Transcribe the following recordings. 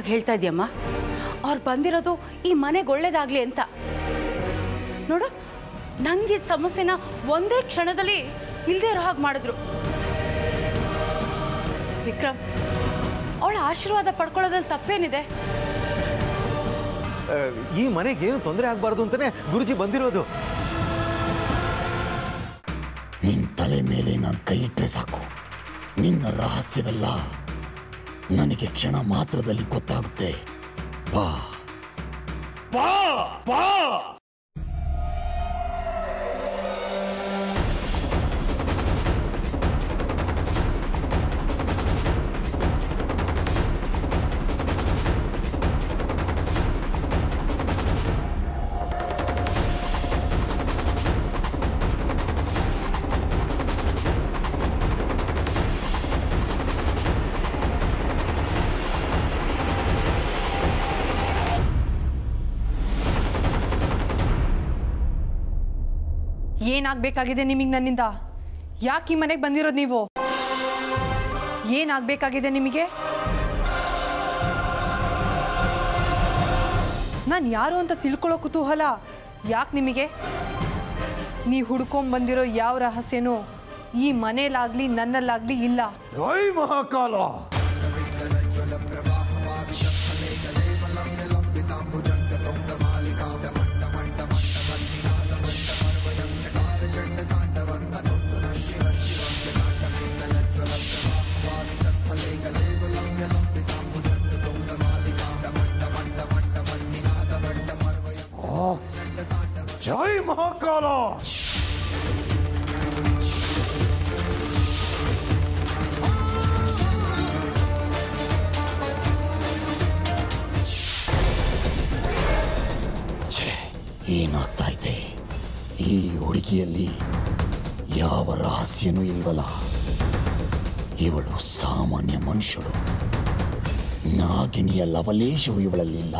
ಹಾಗೆ ಹೇಳ್ತಾ ಇದೆಯಮ್ಮ ಅವ್ರು ಬಂದಿರೋದು ಈ ಮನೆಗೆ ಒಳ್ಳೇದಾಗಲಿ ಅಂತ. ನೋಡು ನಂಗೆ ಈ ಸಮಸ್ಯೆನ ಒಂದೇ ಕ್ಷಣದಲ್ಲಿ ಇಲ್ಲದೆ ಇರೋ ಹಾಗೆ ಮಾಡಿದ್ರು. ವಿಕ್ರಮ್ ಅವಳ ಆಶೀರ್ವಾದ ಪಡ್ಕೊಳ್ಳೋದ್ರಲ್ಲಿ ತಪ್ಪೇನಿದೆ? ಈ ಮನೆಗೆ ಏನು ತೊಂದರೆ ಆಗಬಾರ್ದು ಅಂತಾನೆ ಗುರುಜಿ ಬಂದಿರೋದು. ನಿನ್ನ ತಲೆ ಮೇಲೆ ನಾನು ಕೈ ಇಟ್ಟರೆ ಸಾಕು. ನಿನ್ನ ರಹಸ್ಯವೆಲ್ಲ ನನಗೆ ಕ್ಷಣ ಮಾತ್ರದಲ್ಲಿ ಗೊತ್ತಾಗುತ್ತೆ. ಬಾ. ಬಾ ಬಾ. ಏನಾಗಬೇಕಾಗಿದೆ ನಿಮಗೆ ನನ್ನಿಂದ? ಯಾಕೆ ಈ ಮನೆಗೆ ಬಂದಿರೋದು ನೀವು? ಏನಾಗಬೇಕಾಗಿದೆ ನಿಮಗೆ? ನಾನು ಯಾರು ಅಂತ ತಿಳ್ಕೊಳ್ಳೋ ಕುತೂಹಲ. ಯಾಕೆ ನಿಮಗೆ? ನೀವು ಹುಡ್ಕೊಂಡ್ ಬಂದಿರೋ ಯಾವ ರಹಸ್ಯನೂ ಈ ಮನೇಲಾಗ್ಲಿ ನನ್ನಲ್ಲಾಗ್ಲಿ ಇಲ್ಲ. ಮಹಾಕಾಲ! ಜೈ ಮಹಾಕಾಲ ಏನಾಗ್ತಾ ಇದೆ ಈ ಹುಡುಗಿಯಲ್ಲಿ ಯಾವ ರಹಸ್ಯನೂ ಇಲ್ವಲ್ಲ. ಇವಳು ಸಾಮಾನ್ಯ ಮನುಷ್ಯಳು. ನಾಗಿಣಿಯ ಲವಲೇಶವು ಇವಳಲ್ಲಿಲ್ಲ.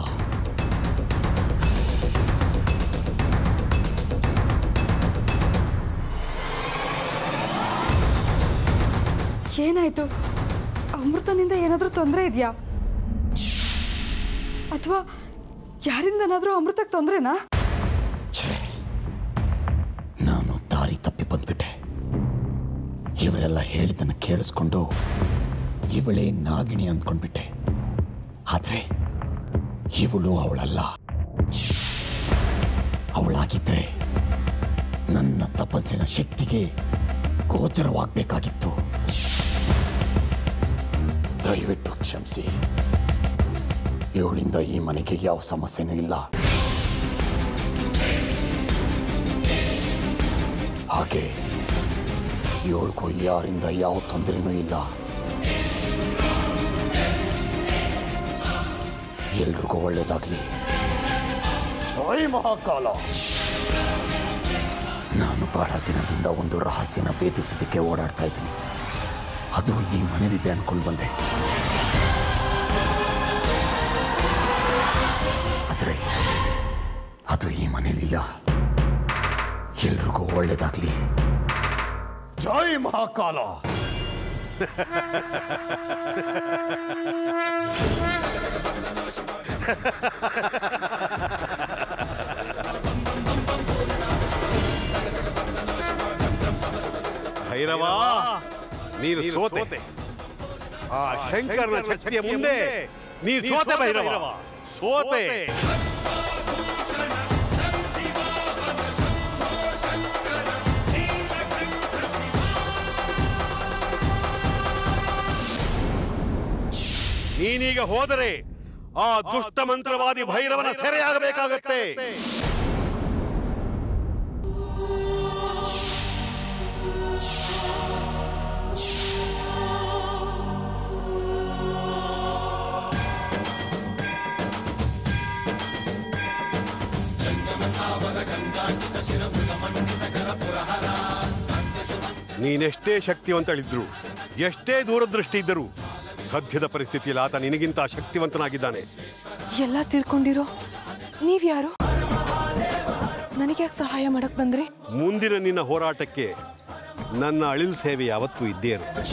ಏನಾಯ್ತು? ಅಮೃತನಿಂದ ಏನಾದರೂ ತೊಂದರೆ ಇದೆಯಾ? ಅಥವಾ ಯಾರಿಂದನಾದರೂ ಅಮೃತಕ್ಕೆ ತೊಂದರೆನಾ? ನಾನು ದಾರಿ ತಪ್ಪಿ ಬಂದ್ಬಿಟ್ಟೆ. ಇವರೆಲ್ಲ ಹೇಳಿದ್ದನ್ನು ಕೇಳಿಸ್ಕೊಂಡು ಇವಳೇ ನಾಗಿಣಿ ಅಂದ್ಕೊಂಡ್ಬಿಟ್ಟೆ. ಆದರೆ ಇವಳು ಅವಳಲ್ಲ. ಅವಳಾಗಿದ್ರೆ ನನ್ನ ತಪಸ್ಸಿನ ಶಕ್ತಿಗೆ ಗೋಚರವಾಗಬೇಕಾಗಿತ್ತು. ದಯವಿಟ್ಟು ಕ್ಷಮಿಸಿ. ಇವಳಿಂದ ಈ ಮನೆಗೆ ಯಾವ ಸಮಸ್ಯೆನೂ ಇಲ್ಲ. ಹಾಗೆ ಇವಳಿಗೂ ಯಾರಿಂದ ಯಾವ ತೊಂದರೆನೂ ಇಲ್ಲ. ಎಲ್ರಿಗೂ ಒಳ್ಳೇದಾಗಲಿ. ಮಹಾಕಾಲ. ನಾನು ಬಹಳ ದಿನದಿಂದ ಒಂದು ರಹಸ್ಯನ ಭೇದಿಸೋದಕ್ಕೆ ಓಡಾಡ್ತಾ ಇದ್ದೀನಿ. ಅದು ಈ ಮನೇಲಿದೆ ಅನ್ಕೊಂಡು ಬಂದೆ. ಅದು ಈ ಮನೇಲಿಲ್ಲ ಎಲ್ರಿಗೂ ಒಳ್ಳೇದಾಗ್ಲಿ. ಜೈ ಮಹಾಕಾಲ. ಭೈರವ ನೀನು ಸೋತೆ. ಆ ಶಂಕರನ ಶಕ್ತಿಯ ಮುಂದೆ ನೀನು ಸೋತೆ ಭೈರವ. ಸೋತೆ. ನೀನೀಗ ಹೋದರೆ ಆ ದುಷ್ಟ ಮಂತ್ರವಾದಿ ಭೈರವನ ಸೆರೆಯಾಗಬೇಕಾಗತ್ತೆ. ನೀನೆಷ್ಟೇ ಶಕ್ತಿವಂತಳಿದ್ರು ಎಷ್ಟೇ ದೂರದೃಷ್ಟಿ ಇದ್ದರೂ ಸದ್ಯದ ಪರಿಸ್ಥಿತಿಯಲ್ಲಿ ಆತ ನಿನಗಿಂತ ಶಕ್ತಿವಂತನಾಗಿದ್ದಾನೆ. ಎಲ್ಲ ತಿಳ್ಕೊಂಡಿರೋ? ನೀವ್ಯಾರು? ನನಗೆ ಯಾಕೆ ಸಹಾಯ ಮಾಡಕ್ ಬಂದ್ರಿ? ಮುಂದಿನ ನಿನ್ನ ಹೋರಾಟಕ್ಕೆ ನನ್ನ ಅಳಿಲು ಸೇವೆ ಯಾವತ್ತೂ ಇದ್ದೇ ಇರುತ್ತೆ.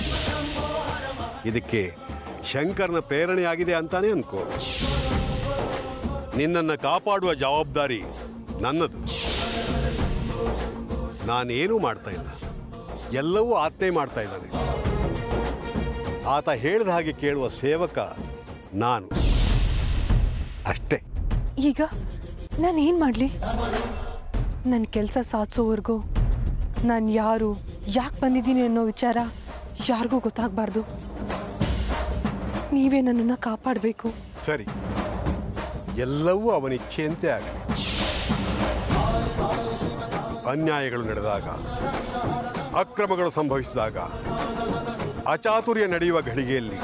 ಇದಕ್ಕೆ ಶಂಕರ್ನ ಪ್ರೇರಣೆಯಾಗಿದೆ ಅಂತಾನೆ ಅನ್ಕೋ. ನಿನ್ನನ್ನು ಕಾಪಾಡುವ ಜವಾಬ್ದಾರಿ ನನ್ನದು. ನಾನೇನೂ ಮಾಡ್ತಾ ಇಲ್ಲ. ಎಲ್ಲವೂ ಆತ್ಮೆ ಮಾಡ್ತಾ ಇದ್ದಾನೆ. ಆತ ಹೇಳಿದ ಹಾಗೆ ಕೇಳುವ ಸೇವಕ ನಾನು. ಅಷ್ಟೇ. ಈಗ ನಾನು ಏನು ಮಾಡಲಿ? ನನ್ನ ಕೆಲಸ ಸಾಧಿಸೋವರೆಗೂ ನಾನು ಯಾರು ಯಾಕೆ ಬಂದಿದ್ದೀನಿ ಅನ್ನೋ ವಿಚಾರ ಯಾರಿಗೂ ಗೊತ್ತಾಗಬಾರ್ದು. ನೀವೇ ನನ್ನನ್ನು ಕಾಪಾಡಬೇಕು. ಸರಿ. ಎಲ್ಲವೂ ಅವನ ಇಚ್ಛೆಯಂತೆ ಆಗಲಿ ಅನ್ಯಾಯಗಳು ನಡೆದಾಗ ಅಕ್ರಮಗಳು ಸಂಭವಿಸಿದಾಗ ಅಚಾತುರ್ಯ ನಡೆಯುವ ಘಳಿಗೆಯಲ್ಲಿ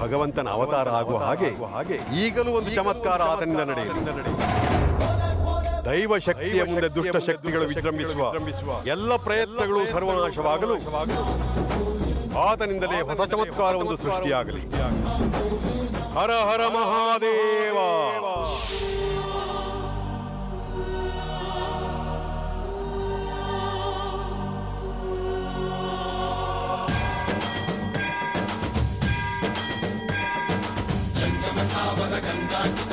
ಭಗವಂತನ ಅವತಾರ ಆಗುವ ಹಾಗೆ ಹಾಗೆ ಈಗಲೂ ಒಂದು ಚಮತ್ಕಾರ ಆತನಿಂದ ನಡೆಯಲಿ. ದೈವ ಶಕ್ತಿಯ ಮುಂದೆ ದುಷ್ಟ ಶಕ್ತಿಗಳು ವಿಜೃಂಭಿಸುವ ಎಲ್ಲ ಪ್ರಯತ್ನಗಳು ಸರ್ವನಾಶವಾಗಲು ಆತನಿಂದಲೇ ಹೊಸ ಚಮತ್ಕಾರ ಒಂದು ಸೃಷ್ಟಿಯಾಗಲಿ. ಹರ ಹರ ಮಹಾದೇವ.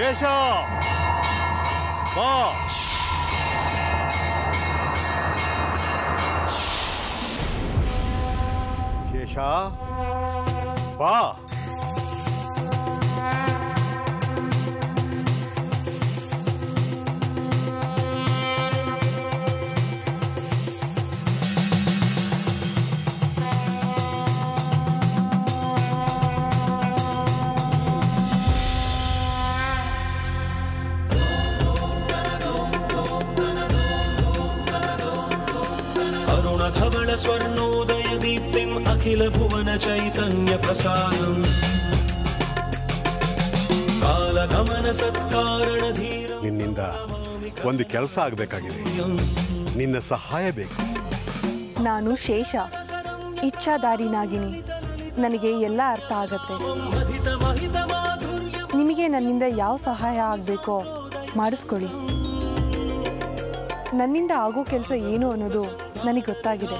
ಮಹಾದೇವ ಶೇಷ ಶೇಷ ಶೇಷ ಬಾ ಶೇಷ ಸ್ವರ್ಣೋದಯ ದೀಪ್ತಿಂ ಅಖಿಲ ಭುವನ ಚೈತನ್ಯ ಪ್ರಸಾದಂ. ಕಾಲ ಗಮನ ಸತ್ಕಾರಣ ಧೀರ ನಿನ್ನಿಂದ ಒಂದು ಕೆಲಸ ಆಗಬೇಕಾಗಿದೆ. ನಿನ್ನ ಸಹಾಯ ಬೇಕು. ನಾನು ಶೇಷ ಇಚ್ಛಾದಾರಿನಾಗಿನಿ ನನಗೆ ಎಲ್ಲ ಅರ್ಥ ಆಗತ್ತೆ. ನಿಮಗೆ ನನ್ನಿಂದ ಯಾವ ಸಹಾಯ ಆಗಬೇಕೋ ಮಾಡಿಸ್ಕೊಳ್ಳಿ. ನನ್ನಿಂದ ಆಗೋ ಕೆಲಸ ಏನು ಅನ್ನೋದು ನನಗೆ ಗೊತ್ತಾಗಿದೆ.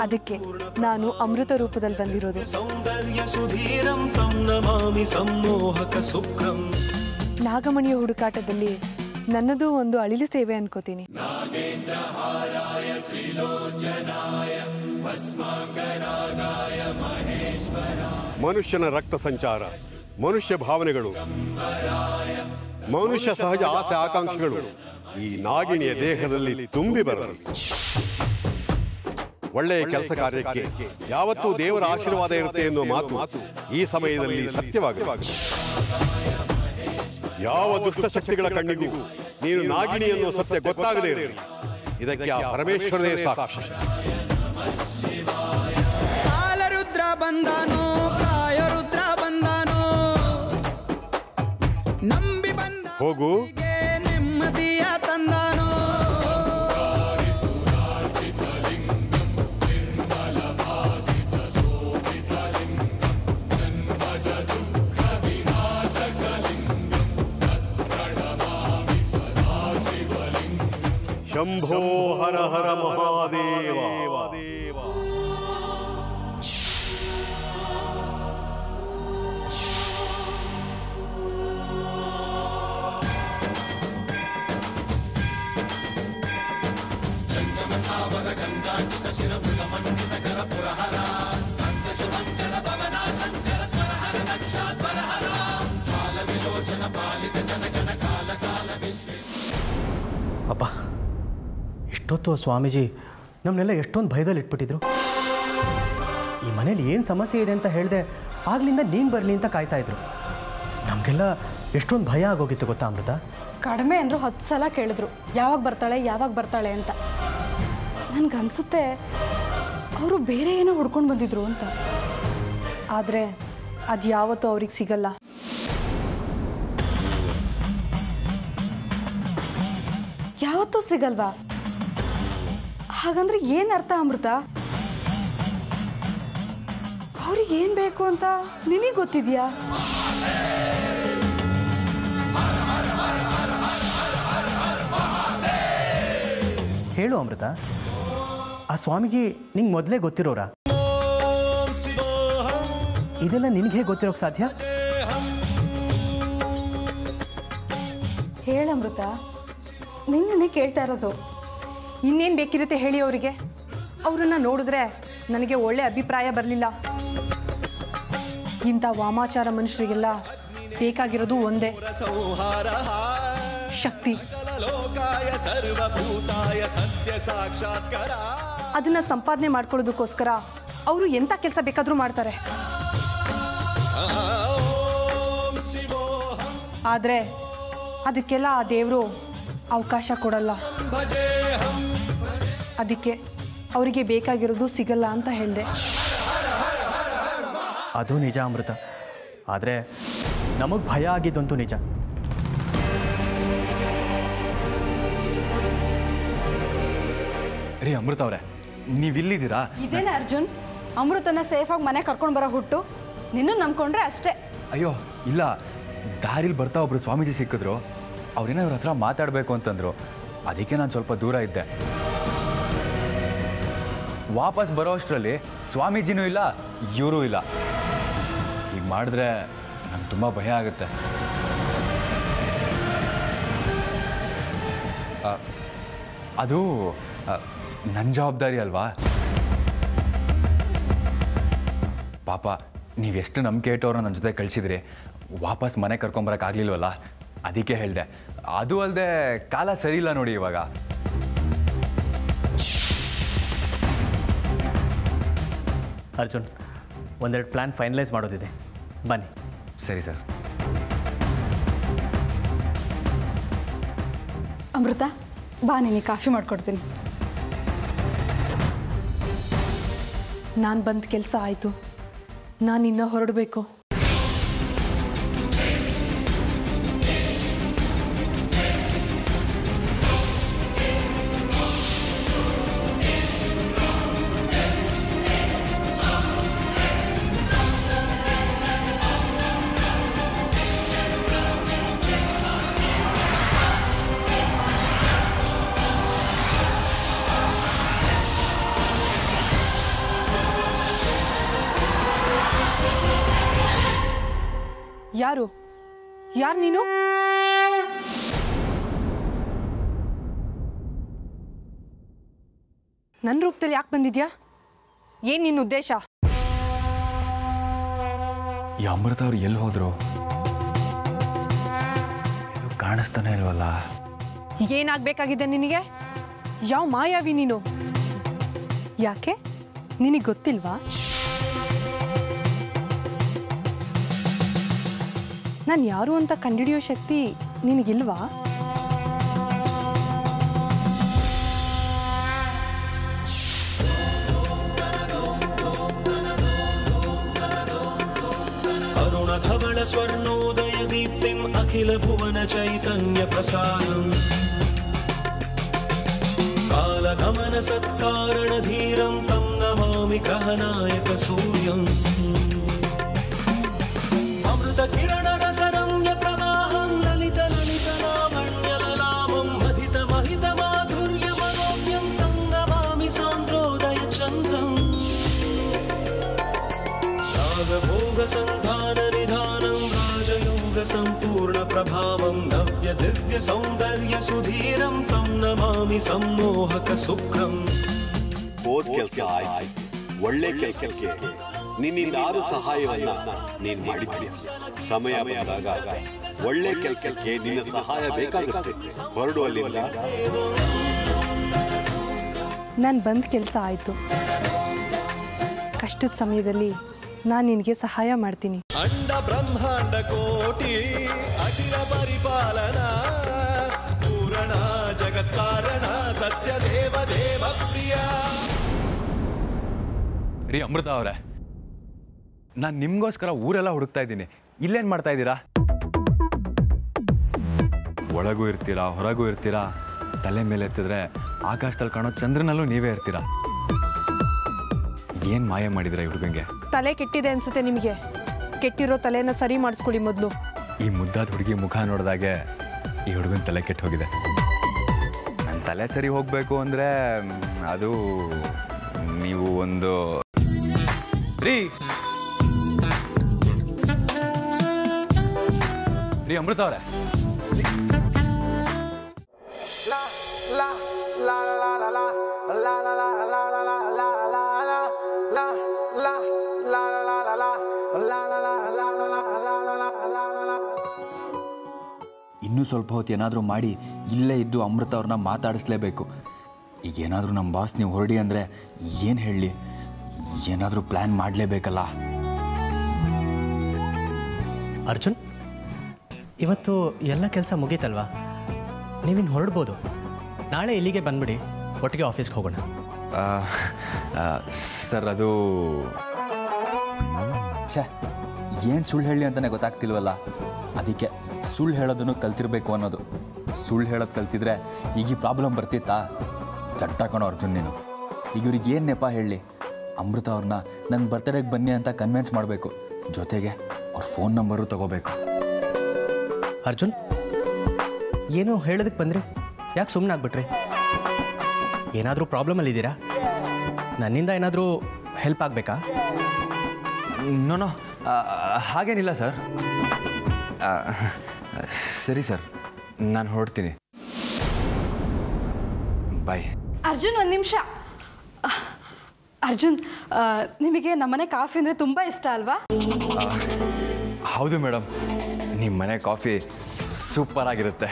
ಅದಕ್ಕೆ ನಾನು ಅಮೃತ ರೂಪದಲ್ಲಿ ಬಂದಿರೋದು. ನಾಗಮಣಿಯ ಹುಡುಕಾಟದಲ್ಲಿ ನನ್ನದು ಒಂದು ಅಳಿಲು ಸೇವೆ ಅನ್ಕೋತೀನಿ. ಮನುಷ್ಯನ ರಕ್ತ ಸಂಚಾರ, ಮನುಷ್ಯ ಭಾವನೆಗಳು, ಮನುಷ್ಯ ಸಹಜ ಆಸೆ, ಆಕಾಂಕ್ಷೆಗಳು. ಈ ನಾಗಿಣಿಯ ದೇಹದಲ್ಲಿ ತುಂಬಿ ಬರಲಿ. ಒಳ್ಳೆಯ ಕೆಲಸ ಕಾರ್ಯಕ್ಕೆ ಯಾವತ್ತೂ ದೇವರ ಆಶೀರ್ವಾದ ಇರುತ್ತೆ ಎನ್ನುವ ಮಾತು ಈ ಸಮಯದಲ್ಲಿ ಸತ್ಯವಾಗಲಿ ಯಾವ ದುಷ್ಟ ಶಕ್ತಿಗಳ ಕಣ್ಣಿಗೂ ನೀನು ನಾಗಿಣಿ ಎನ್ನುವ ಸತ್ಯ ಗೊತ್ತಾಗದೇ ಇರಲಿ. ಇದಕ್ಕೆ ಆ ಪರಮೇಶ್ವರನೇ ಸಾಕ್ಷಿ. ಕಾಲರುದ್ರ ಬಂದಾನು ಕಾಯರುದ್ರ ಬಂದಾನು ನಂಬಿ ಬಂದ ಹೋಗು ಶಂಭೋ ಹರ ಹರ ಮಹಾದೇವ ಆ ಸ್ವಾಮೀಜಿ ನಮ್ಮನ್ನೆಲ್ಲ ಎಷ್ಟೊಂದು ಭಯದಲ್ಲಿ ಇಟ್ಬಿಟ್ಟಿದ್ರು. ಈ ಮನೇಲಿ ಏನು ಸಮಸ್ಯೆ ಇದೆ ಅಂತ ಹೇಳಿದೆ, ಆಗ್ಲಿಂದ ನೀನು ಬರಲಿ ಅಂತ ಕಾಯ್ತಾ ಇದ್ರು. ನಮಗೆಲ್ಲ ಎಷ್ಟೊಂದು ಭಯ ಆಗೋಗಿತ್ತು ಗೊತ್ತಾ, ಅಮೃತ? ಕಡಿಮೆ ಅಂದರು ಹತ್ತು ಸಲ ಕೇಳಿದ್ರು, ಯಾವಾಗ ಬರ್ತಾಳೆ ಯಾವಾಗ ಬರ್ತಾಳೆ ಅಂತ. ನನಗನ್ಸುತ್ತೆ, ಅವರು ಬೇರೆ ಏನೋ ಹುಡ್ಕೊಂಡು ಬಂದಿದ್ರು ಅಂತ. ಆದರೆ ಅದು ಯಾವತ್ತೂ ಅವ್ರಿಗೆ ಸಿಗಲ್ಲ. ಯಾವತ್ತೂ ಸಿಗಲ್ವಾ? ಹಾಗಂದ್ರೆ ಏನು ಅರ್ಥ ಅಮೃತ? ಅವ್ರಿಗೆ ಏನು ಬೇಕು ಅಂತ ನಿನಗೆ ಗೊತ್ತಿದ್ಯಾ? ಹೇಳು ಅಮೃತ. ಆ ಸ್ವಾಮೀಜಿ ನಿಂಗೆ ಮೊದಲೇ ಗೊತ್ತಿರೋರ? ಇದೆಲ್ಲ ನಿನಗೆ ಹೇಗೆ ಗೊತ್ತಿರೋಕೆ ಸಾಧ್ಯ? ಹೇಳಮೃತ ನಿನ್ನೇ ಕೇಳ್ತಾ ಇರೋದು. ಇನ್ನೇನು ಬೇಕಿರುತ್ತೆ ಹೇಳಿ ಅವರಿಗೆ. ಅವರನ್ನು ನೋಡಿದ್ರೆ ನನಗೆ ಒಳ್ಳೆ ಅಭಿಪ್ರಾಯ ಬರಲಿಲ್ಲ. ಇಂಥ ವಾಮಾಚಾರ ಮನುಷ್ಯರಿಗೆಲ್ಲ ಬೇಕಾಗಿರೋದು ಒಂದೇ. ಶಕ್ತಿ. ಅದನ್ನ ಸಂಪಾದನೆ ಮಾಡ್ಕೊಳ್ಳೋದಕ್ಕೋಸ್ಕರ ಅವರು ಎಂಥ ಕೆಲಸ ಬೇಕಾದರೂ ಮಾಡ್ತಾರೆ. ಆದರೆ ಅದಕ್ಕೆಲ್ಲ ಆ ದೇವರು ಅವಕಾಶ ಕೊಡಲ್ಲ. ಅದಕ್ಕೆ ಅವರಿಗೆ ಬೇಕಾಗಿರೋದು ಸಿಗಲ್ಲ ಅಂತ ಹೇಳಿದೆ. ಅದು ನಿಜ ಅಮೃತ. ಆದರೆ ನಮಗೆ ಭಯ ಆಗಿದ್ದಂತೂ ನಿಜ. ರೀ ಅಮೃತ ಅವರೇ ನೀವಿಲ್ಲಿದ್ದೀರಾ ಇದೇನೆ ಅರ್ಜುನ್? ಅಮೃತನ ಸೇಫಾಗಿ ಮನೆ ಕರ್ಕೊಂಡು ಬರೋ ಹುಟ್ಟು ನಿನ್ನ ನಂಬ್ಕೊಂಡ್ರೆ ಅಷ್ಟೇ. ಅಯ್ಯೋ ಇಲ್ಲ. ದಾರಿಲಿ ಬರ್ತಾ ಒಬ್ರು ಸ್ವಾಮೀಜಿ ಸಿಕ್ಕಿದ್ರು. ಅವ್ರೇನೋ ಇವ್ರ ಹತ್ರ ಮಾತಾಡಬೇಕು ಅಂತಂದ್ರು. ಅದಕ್ಕೆ ನಾನು ಸ್ವಲ್ಪ ದೂರ ಇದ್ದೆ. ವಾಪಸ್ ಬರೋ ಅಷ್ಟರಲ್ಲಿ ಸ್ವಾಮೀಜಿನೂ ಇಲ್ಲ, ಇವರೂ ಇಲ್ಲ. ಈಗ ಮಾಡಿದ್ರೆ ನಂಗೆ ತುಂಬ ಭಯ ಆಗುತ್ತೆ. ಅದು ನನ್ನ ಜವಾಬ್ದಾರಿ ಅಲ್ವಾ? ಪಾಪ ನೀವೆಷ್ಟು ನಂಬಿಕೆ ಇಟ್ಟವ್ರನ್ನ ನನ್ನ ಜೊತೆ ಕಳಿಸಿದ್ರಿ, ವಾಪಸ್ ಮನೆ ಕರ್ಕೊಂಬರಕ್ಕಾಗಲಿಲ್ವಲ್ಲ ಅದಕ್ಕೆ ಹೇಳಿದೆ. ಅದು ಅಲ್ಲದೆ ಕಾಲ ಸರಿ ಇಲ್ಲ ನೋಡಿ ಇವಾಗ. ಅರ್ಜುನ್ ಒಂದೆರಡು ಪ್ಲ್ಯಾನ್ ಫೈನಲೈಸ್ ಮಾಡೋದಿದೆ. ಬನ್ನಿ. ಸರಿ ಸರ್. ಅಮೃತ ಬಾ ನೀನು ಕಾಫಿ ಮಾಡ್ಕೊಡ್ತೀನಿ. ನಾನು ಬಂದ ಕೆಲಸ ಆಯಿತು. ನಾನು ಇನ್ನೂ ಹೊರಡಬೇಕು. ಯಾರು ನೀನು? ನನ್ನ ರೂಪದಲ್ಲಿ ಯಾಕೆ ಬಂದಿದ್ಯಾ? ಏನು ನಿನ್ನ ಉದ್ದೇಶ? ಈ ಅಮೃತ ಅವ್ರು ಎಲ್ಲಿ ಹೋದ್ರು? ಕಾಣಿಸ್ತಾನೆ ಇಲ್ವಲ್ಲ? ಏನಾಗ್ಬೇಕಾಗಿದೆ ನಿನಗೆ? ಯಾವ ಮಾಯಾವಿ ನೀನು? ಯಾಕೆ? ನಿನಗೆ ಗೊತ್ತಿಲ್ವಾ? ನಾನು ಯಾರು ಅಂತ ಕಂಡಿಡಿಯೋ ಶಕ್ತಿ ನಿನಗಿಲ್ವಾ अरुणधवल स्वर्णोदय दीप्तिम् अखिल भुवन चैतन्य प्रसारम् कालगमन सत्कारण धीरं तं नमामि ग्रहनायक सूर्यम् महित माधुर्य मनोज्ञं तं नमामि सान्द्रोदय चन्द्रम् रागभोगसन्धाननिधानं राजयोगसम्पूर्णप्रभावं नव्यदिव्यसौन्दर्यसुधीरं तं नमामि सम्मोहकसुखम् ಹೋದ್ ಕೆಲಸ ಆಯ್ತು ಒಳ್ಳೆ ಕೆಲಸಕ್ಕೆ ನಿನ್ನಿಂದ ಆರು ಸಹಾಯವನ್ನ ನೀನ್ ಮಾಡಿದ್ಯ ಸಮಯ ಬಂದಾಗ ಒಳ್ಳೆ ಕೆಲಸಕ್ಕೆ ನಿನ್ನ ಸಹಾಯ ಬೇಕಾಗುತ್ತೆ. ಹೊರಡು ಅಲ್ಲಿಂದ ನಾನು ಬಂದ ಕೆಲಸ ಆಯ್ತು. ಕಷ್ಟದ ಸಮಯದಲ್ಲಿ ನಾನು ನಿನಗೆ ಸಹಾಯ ಮಾಡ್ತೀನಿ. ಅಂಡ ಬ್ರಹ್ಮಾಂಡ ಕೋಟಿ ಅಖಿಲ ಪರಿಪಾಲನಾ ಪೂರಣ ಜಗತ್ಕಾರಣ ಸತ್ಯ ದೇವ ದೇವ ಪ್ರಿಯ ರೀ ಅಮೃತ ಅವರೇ ನಾನು ನಿಮಗೋಸ್ಕರ ಊರೆಲ್ಲ ಹುಡುಕ್ತಾ ಇದ್ದೀನಿ. ಇಲ್ಲೇನು ಮಾಡ್ತಾ ಇದ್ದೀರಾ? ಒಳಗೂ ಇರ್ತೀರಾ ಹೊರಗೂ ಇರ್ತೀರಾ? ತಲೆ ಮೇಲೆ ಎತ್ತಿದ್ರೆ ಆಕಾಶದಲ್ಲಿ ಕಾಣೋ ಚಂದ್ರನಲ್ಲೂ ನೀವೇ ಇರ್ತೀರಾ? ಏನು ಮಾಯ ಮಾಡಿದಿರ ಈ ಹುಡುಗಂಗೆ? ತಲೆ ಕೆಟ್ಟಿದೆ ಅನ್ಸುತ್ತೆ ನಿಮಗೆ. ಕೆಟ್ಟಿರೋ ತಲೆನ ಸರಿ ಮಾಡಿಸ್ಕೊಳ್ಳಿ ಮೊದಲು. ಈ ಮುದ್ದಾದ ಹುಡುಗಿ ಮುಖ ನೋಡಿದಾಗೆ ಈ ಹುಡುಗನ ತಲೆ ಕೆಟ್ಟು ಹೋಗಿದೆ. ನನ್ನ ತಲೆ ಸರಿ ಹೋಗಬೇಕು ಅಂದರೆ ಅದು ನೀವು ಒಂದು ರೀ. ರೀ ಅಮೃತ ಅವರೇ ಇನ್ನೂ ಸ್ವಲ್ಪ ಹೊತ್ತು ಏನಾದರೂ ಮಾಡಿ ಇಲ್ಲೇ ಇದ್ದು ಅಮೃತ ಅವ್ರನ್ನ ಮಾತಾಡಿಸ್ಲೇಬೇಕು ಈಗ ಏನಾದರೂ ನಮ್ಮ ಬಾಸ್ ನೀವು ಹೊರಡಿ ಅಂದರೆ ಏನು ಹೇಳಲಿ ಏನಾದರೂ ಪ್ಲ್ಯಾನ್ ಮಾಡಲೇಬೇಕಲ್ಲ ಅರ್ಜುನ್ ಇವತ್ತು ಎಲ್ಲ ಕೆಲಸ ಮುಗೀತಲ್ವಾ? ನೀವಿನ್ನು ಹೊರಡ್ಬೋದು. ನಾಳೆ ಇಲ್ಲಿಗೆ ಬಂದ್ಬಿಡಿ. ಒಟ್ಟಿಗೆ ಆಫೀಸ್ಗೆ ಹೋಗೋಣ. ಸರ್ ಅದು ಛೇ ಏನು ಸುಳ್ಳು ಹೇಳಿ ಅಂತಲೇ ಗೊತ್ತಾಗ್ತಿಲ್ವಲ್ಲ? ಅದಕ್ಕೆ ಸುಳ್ಳು ಹೇಳೋದನ್ನು ಕಲ್ತಿರ್ಬೇಕು ಅನ್ನೋದು. ಸುಳ್ಳು ಹೇಳೋದು ಕಲ್ತಿದ್ರೆ ಈಗ ಈ ಪ್ರಾಬ್ಲಮ್ ಬರ್ತಿತ್ತಾ? ಚಟ್ಟ ಕಣೋ ಅರ್ಜುನ್ ನೀನು. ಈಗ ಇವ್ರಿಗೆ ಏನು ನೆಪ ಹೇಳಿ? ಅಮೃತ ಅವ್ರನ್ನ ನನ್ನ ಬರ್ತ್ಡೇಗೆ ಬನ್ನಿ ಅಂತ ಕನ್ವಿನ್ಸ್ ಮಾಡಬೇಕು. ಜೊತೆಗೆ ಅವ್ರ ಫೋನ್ ನಂಬರು ತಗೋಬೇಕು. ಅರ್ಜುನ್? ಏನೋ ಹೇಳೋದಕ್ಕೆ ಬಂದ್ರಿ? ಯಾಕೆ ಸುಮ್ಮನೆ ಆಗ್ಬಿಟ್ರಿ? ಏನಾದರೂ ಪ್ರಾಬ್ಲಮಲ್ಲಿದ್ದೀರಾ ನನ್ನಿಂದ ಏನಾದರೂ ಹೆಲ್ಪ್ ಆಗಬೇಕಾ? ನೋ ನೋ ಹಾಗೇನಿಲ್ಲ ಸರ್ ಸರಿ ಸರ್ ನಾನು ಹೊರಡ್ತೀನಿ. ಬಾಯ್ ಅರ್ಜುನ್ ಒಂದು ನಿಮಿಷ. ಅರ್ಜುನ್ ನಿಮಗೆ ನಮ್ಮನೆ ಕಾಫಿ ಅಂದರೆ ತುಂಬ ಇಷ್ಟ ಅಲ್ವಾ? ಹೌದು ಮೇಡಮ್ ನಿಮ್ಮ ಮನೆ ಕಾಫಿ ಸೂಪರ್ ಆಗಿರುತ್ತೆ.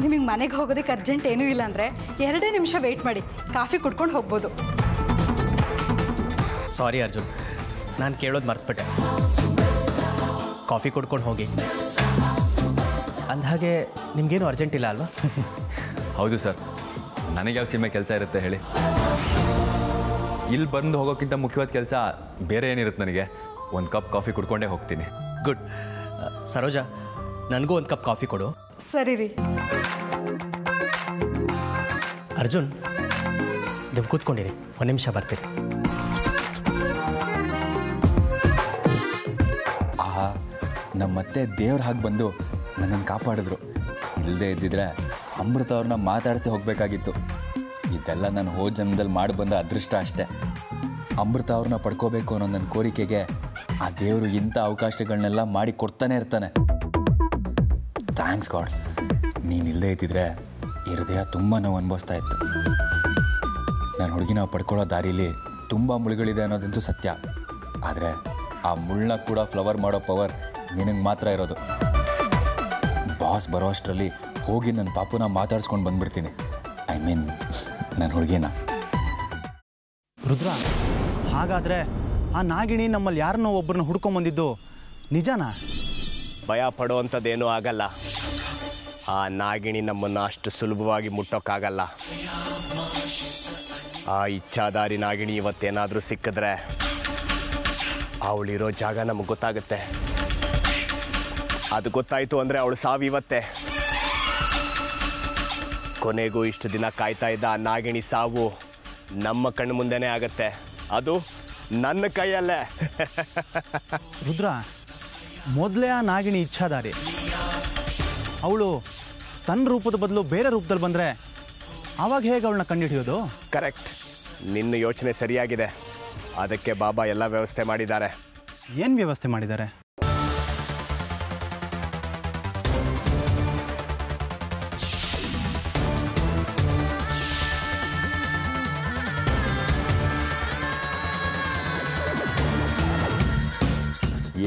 ನಿಮಗೆ ಮನೆಗೆ ಹೋಗೋದಕ್ಕೆ ಅರ್ಜೆಂಟ್ ಏನೂ ಇಲ್ಲ ಅಂದರೆ ಎರಡೇ ನಿಮಿಷ ವೆಯ್ಟ್ ಮಾಡಿ ಕಾಫಿ ಕುಡ್ಕೊಂಡು ಹೋಗ್ಬೋದು. ಸಾರಿ ಅರ್ಜುನ್. ನಾನು ಕೇಳೋದು ಮರ್ತ್ಬಿಟ್ಟೆ. ಕಾಫಿ ಕುಡ್ಕೊಂಡು ಹೋಗಿ. ಅಂದಹಾಗೆ ನಿಮಗೇನು ಅರ್ಜೆಂಟ್ ಇಲ್ಲ ಅಲ್ವಾ? ಹೌದು ಸರ್. ನನಗೆ ಯಾವ ಸೀಮೆ ಕೆಲಸ ಇರುತ್ತೆ ಹೇಳಿ. ಇಲ್ಲಿ ಬಂದು ಹೋಗೋಕ್ಕಿಂತ ಮುಖ್ಯವಾದ ಕೆಲಸ ಬೇರೆ ಏನಿರುತ್ತೆ ನನಗೆ. ಒಂದು ಕಪ್ ಕಾಫಿ ಕುಡ್ಕೊಂಡೇ ಹೋಗ್ತೀನಿ. ಗುಡ್. ಸರೋಜಾ ನನಗೂ ಒಂದು ಕಪ್ ಕಾಫಿ ಕೊಡು. ಸರಿ ರೀ. ಅರ್ಜುನ್ ನೀವು ಕೂತ್ಕೊಂಡಿರಿ. ಒಂದು ನಿಮಿಷ ಬರ್ತೀರಿ. ಆಹಾ ನಮ್ಮತ್ತೆ ದೇವ್ರ ಹಾಗೆ ಬಂದು ನನ್ನನ್ನು ಕಾಪಾಡಿದ್ರು. ಇಲ್ಲದೆ ಇದ್ದಿದ್ರೆ ಅಮೃತ ಅವ್ರನ್ನ ಮಾತಾಡ್ತಾ ಹೋಗಬೇಕಾಗಿತ್ತು. ಇದೆಲ್ಲ ನಾನು ಹೋದ ಜನ್ಮದಲ್ಲಿ ಮಾಡಿ ಬಂದ ಅದೃಷ್ಟ ಅಷ್ಟೇ. ಅಮೃತ ಅವ್ರನ್ನ ಪಡ್ಕೋಬೇಕು ಅನ್ನೋ ನನ್ನ ಕೋರಿಕೆಗೆ ಆ ದೇವರು ಇಂಥ ಅವಕಾಶಗಳನ್ನೆಲ್ಲ ಮಾಡಿ ಕೊಡ್ತಾನೆ ಇರ್ತಾನೆ. ಥ್ಯಾಂಕ್ಸ್ ಗಾಡ್ ನೀನು ಇಲ್ಲದೆ ಇದ್ದಿದ್ರೆ ಈ ಹೃದಯ ತುಂಬ ನೋವು ಅನುಭವಿಸ್ತಾ ಇತ್ತು. ನಾನು ಹುಡುಗಿನ ಪಡ್ಕೊಳ್ಳೋ ದಾರಿಲಿ ತುಂಬ ಮುಳುಗಳಿದೆ ಅನ್ನೋದಂತೂ ಸತ್ಯ. ಆದರೆ ಆ ಮುಳ್ಳನ್ನ ಕೂಡ ಫ್ಲವರ್ ಮಾಡೋ ಪವರ್ ನಿನಗೆ ಮಾತ್ರ ಇರೋದು. ಬಾಸ್ ಬರೋ ಅಷ್ಟರಲ್ಲಿ ಹೋಗಿ ನನ್ನ ಪಾಪುನ ಮಾತಾಡ್ಸ್ಕೊಂಡು ಬಂದ್ಬಿಡ್ತೀನಿ. ಐ ಮೀನ್ ನನ್ನ ಹುಡುಗಿನ. ರುದ್ರ, ಹಾಗಾದ್ರೆ ಆ ನಾಗಿಣಿ ನಮ್ಮಲ್ಲಿ ಯಾರನ್ನೋ ಒಬ್ಬರನ್ನ ಹುಡ್ಕೊಂಬಂದಿದ್ದು ನಿಜನಾ? ಭಯ ಪಡುವಂಥದ್ದೇನೂ ಆಗಲ್ಲ. ಆ ನಾಗಿಣಿ ನಮ್ಮನ್ನು ಅಷ್ಟು ಸುಲಭವಾಗಿ ಮುಟ್ಟೋಕ್ಕಾಗಲ್ಲ. ಆ ಇಚ್ಛಾದಾರಿ ನಾಗಿಣಿ ಇವತ್ತೇನಾದರೂ ಸಿಕ್ಕಿದ್ರೆ ಅವಳಿರೋ ಜಾಗ ನಮಗೆ ಗೊತ್ತಾಗುತ್ತೆ. ಅದು ಗೊತ್ತಾಯಿತು ಅಂದರೆ ಅವಳು ಸಾವು ಇವತ್ತೆ. ಕೊನೆಗೂ ಇಷ್ಟು ದಿನ ಕಾಯ್ತಾ ಇದ್ದ ಆ ನಾಗಿಣಿ ಸಾವು ನಮ್ಮ ಕಣ್ಣು ಮುಂದೆನೇ ಆಗತ್ತೆ. ಅದು ನನ್ನ ಕೈಯಲ್ಲೇ. ರುದ್ರ ಮೊದಲೇ ಆ ನಾಗಿಣಿ ಇಚ್ಛಾದಾರಿ ಅವಳು ತನ್ನ ರೂಪದ ಬದಲು ಬೇರೆ ರೂಪದಲ್ಲಿ ಬಂದರೆ ಆವಾಗ ಹೇಗೆ ಅವಳನ್ನ ಕಂಡುಹಿಡಿಯೋದು ಕರೆಕ್ಟ್. ನಿನ್ನ ಯೋಚನೆ ಸರಿಯಾಗಿದೆ. ಅದಕ್ಕೆ ಬಾಬಾ ಎಲ್ಲ ವ್ಯವಸ್ಥೆ ಮಾಡಿದ್ದಾರೆ. ಏನು ವ್ಯವಸ್ಥೆ ಮಾಡಿದ್ದಾರೆ?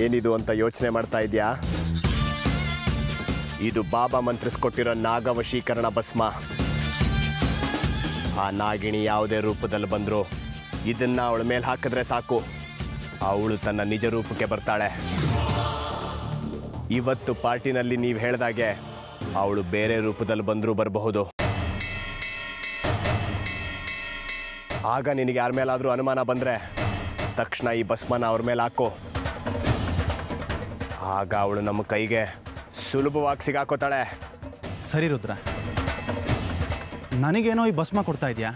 ಏನಿದು ಅಂತ ಯೋಚನೆ ಮಾಡ್ತಾ ಇದೆಯಾ? ಇದು ಬಾಬಾ ಮಂತ್ರಿಸ್ಕೊಟ್ಟಿರೋ ನಾಗವಶೀಕರಣ ಭಸ್ಮ. ಆ ನಾಗಿಣಿ ಯಾವುದೇ ರೂಪದಲ್ಲಿ ಬಂದರೂ ಇದನ್ನ ಅವಳ ಮೇಲೆ ಹಾಕಿದ್ರೆ ಸಾಕು. ಅವಳು ತನ್ನ ನಿಜ ರೂಪಕ್ಕೆ ಬರ್ತಾಳೆ. ಇವತ್ತು ಪಾರ್ಟಿನಲ್ಲಿ ನೀವು ಹೇಳ್ದಾಗೆ ಅವಳು ಬೇರೆ ರೂಪದಲ್ಲಿ ಬಂದರೂ ಬರಬಹುದು. ಆಗ ನಿನಗೆ ಯಾರ ಮೇಲಾದರೂ ಅನುಮಾನ ಬಂದರೆ ತಕ್ಷಣ ಈ ಭಸ್ಮನ ಅವ್ರ ಮೇಲೆ ಹಾಕು. ಆಗ ಅವಳು ನಮ್ಮ ಕೈಗೆ ಸುಲಭವಾಗಿ ಸಿಗಾಕೋತಾಳೆ. ಸರಿ ರುದ್ರ. ನನಗೇನೋ ಈ ಭಸ್ಮ ಕೊಡ್ತಾ ಇದೆಯಾ?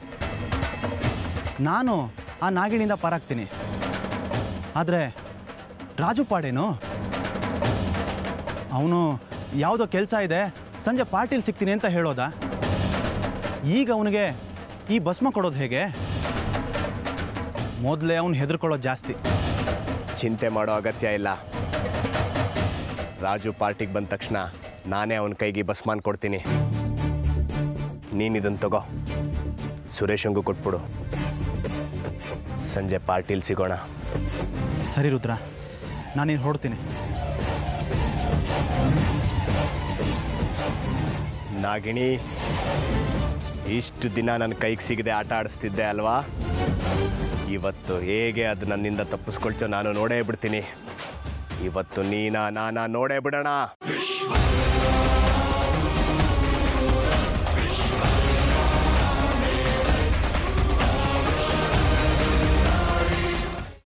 ನಾನು ಆ ನಾಗಿಣಿಂದ ಪಾರಾಗ್ತೀನಿ. ಆದರೆ ರಾಜು ಪಾಡೇನು? ಅವನು ಯಾವುದೋ ಕೆಲಸ ಇದೆ ಸಂಜೆ ಪಾರ್ಟಿಲಿ ಸಿಗ್ತೀನಿ ಅಂತ ಹೇಳೋದಾ? ಈಗ ಅವನಿಗೆ ಈ ಭಸ್ಮ ಕೊಡೋದು ಹೇಗೆ? ಮೊದಲೇ ಅವನು ಹೆದರ್ಕೊಳ್ಳೋದು ಜಾಸ್ತಿ. ಚಿಂತೆ ಮಾಡೋ ಅಗತ್ಯ ಇಲ್ಲ. ರಾಜು ಪಾರ್ಟಿಗೆ ಬಂದ ತಕ್ಷಣ ನಾನೇ ಅವನ ಕೈಗೆ ಬಸ್ಮಾನ್ ಕೊಡ್ತೀನಿ. ನೀನು ಇದನ್ನು ತಗೋ. ಸುರೇಶಂಗೂ ಕೊಟ್ಬಿಡು. ಸಂಜೆ ಪಾರ್ಟೀಲಿ ಸಿಗೋಣ. ಸರಿ ರುದ್ರ ನಾನೇನು ಹೊಡ್ತೀನಿ ನಾಗಿಣಿ ಇಷ್ಟು ದಿನ ನನ್ನ ಕೈಗೆ ಸಿಗದೆ ಆಟ ಆಡಿಸ್ತಿದ್ದೆ ಅಲ್ವಾ? ಇವತ್ತು ಹೇಗೆ ಅದು ನನ್ನಿಂದ ತಪ್ಪಿಸ್ಕೊಳ್ತೋ ನಾನು ನೋಡೇ ಬಿಡ್ತೀನಿ. ಇವತ್ತು ನೀನಾ ನಾನಾ ನೋಡೇ ಬಿಡೋಣ.